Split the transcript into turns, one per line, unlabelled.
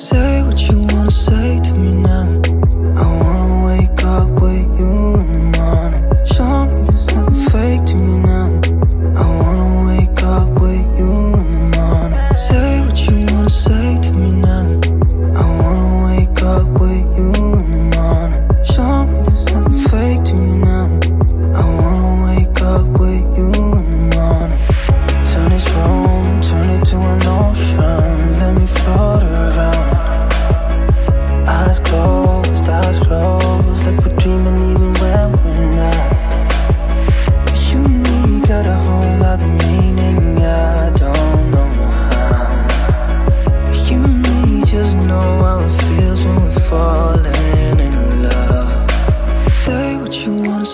So